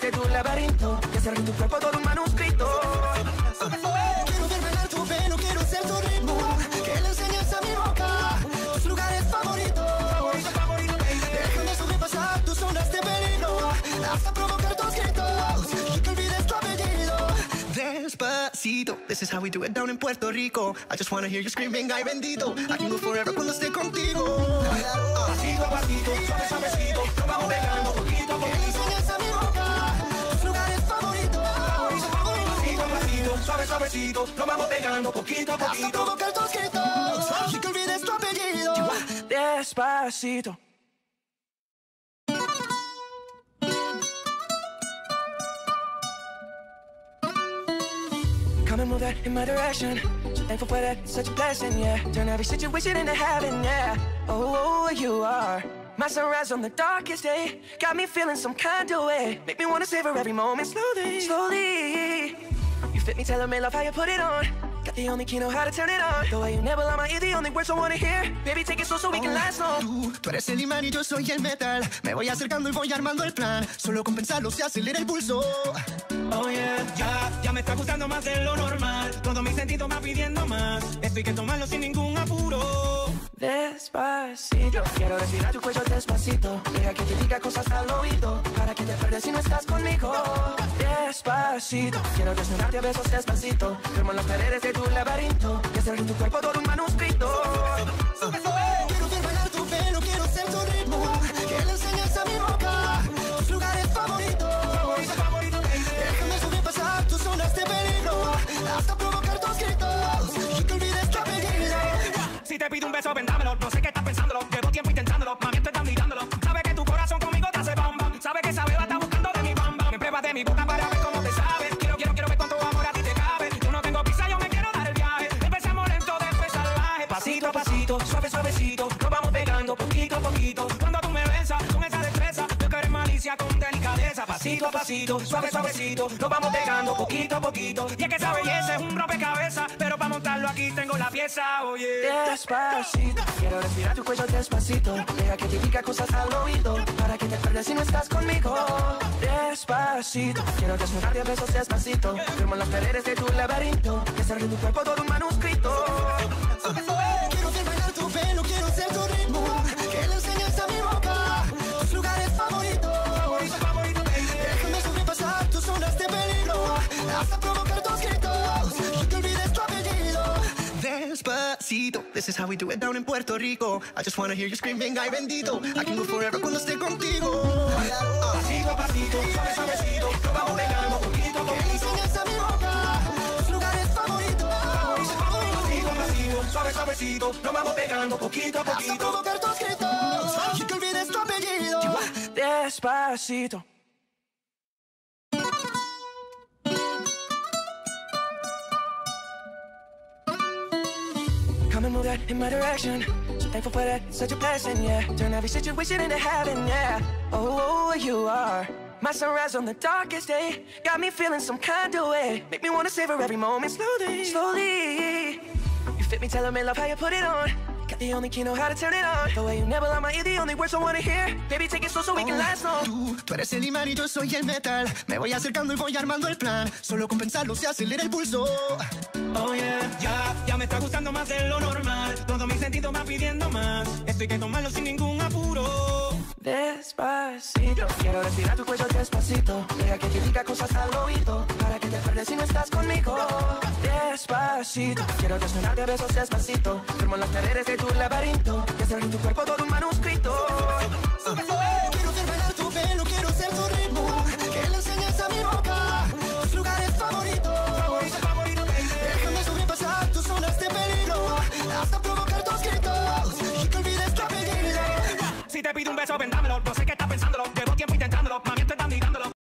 de tu laberinto, que en tu cuerpo todo un manuscrito. Quiero ver bailar tu pelo, quiero ser tu ritmo. Que le enseñes a mi boca tus lugares favoritos. Déjame sobrepasar tus zonas de peligro hasta provocar tus gritos y que olvides tu apellido. Despacito, this is how we do it down in Puerto Rico. I just wanna hear you screaming, ay bendito. I can go forever cuando esté contigo. Suave suavecito, nos vamos pegando poquito a Hasta provocar gritos que olvides tu apellido. Despacito. Come and move that in my direction. So thankful for that, such a blessing, yeah. Turn every situation into heaven, yeah. Oh, oh, oh, you are my sunrise on the darkest day. Got me feeling some kind of way. Make me wanna savor every moment slowly, slowly. You fit me, telling me love how you put it on. Got the only key know how to turn it on. The way you never lie my ear, the only words I wanna hear. Baby, take it slow so we can last long. Tú, tú eres el imán y yo soy el metal. Me voy acercando y voy armando el plan. Solo con pensarlo se acelera el pulso. Oh yeah. Ya, ya me está gustando más de lo normal. Todo mi sentido va pidiendo más. Esto hay que tomarlo sin ningún apuro. Despacito, quiero respirar tu cuello despacito. Deja que te diga cosas al oído. Para que te pierdas si no estás conmigo. Despacito, quiero desnudarte a besos despacito. Firmo las paredes de tu laberinto. Que hacer en tu cuerpo todo un manuscrito. Quiero ver Pasito a pasito, suave suavecito. Nos vamos pegando poquito a poquito. Cuando tú me besas con esa destreza, yo que eres malicia con delicadeza. Pasito a pasito, suave suavecito. Nos vamos pegando poquito a poquito. Y es que esa belleza es un rompecabezas, pero para montarlo aquí tengo la pieza, oye. Despacito, quiero respirar tu cuello despacito. Deja que te diga cosas al oído. Para que te pierdas si no estás conmigo. Despacito, quiero desnudarte a besos despacito. Firmo las paredes de tu laberinto. Que de tu cuerpo todo un manuscrito. Despacito, this is how we do it down in Puerto Rico. I just wanna hear you screaming, ay bendito. I can go forever cuando esté contigo. Pasito a pasito, suave suavecito. Nos vamos pegando poquito a Que poquito. enseñes a mi boca tus lugares favoritos. Pasito a pasito, suave suavecito. Nos vamos pegando poquito a Hasta poquito. provocar tus gritos y que olvides tu apellido. Despacito. Come and move that in my direction. So thankful for that, such a blessing, yeah. Turn every situation into heaven, yeah. Oh, oh, you are my sunrise on the darkest day. Got me feeling some kind of way. Make me wanna savor every moment slowly, slowly. You fit me, telling me love how you put it on. Got the only key know how to turn it on. The way you never lie my ear, the only words I wanna hear. Baby, take it slow so we can last long. Tú, tú eres el imán y yo soy el metal. Me voy acercando y voy armando el plan. Solo con pensarlo se acelera el pulso. Oh yeah, ya, ya me está gustando más de lo normal. Todo mi sentido va pidiendo más. Esto hay que tomarlo sin ningún apuro. Despacito, quiero respirar tu cuello despacito. Deja que te diga cosas al oído. Para que te pierdas si no estás conmigo. Despacito, quiero desnudarte a besos despacito. Firmo las paredes de tu laberinto. Que en tu cuerpo todo un manuscrito. Si te pido un beso, vendámelo.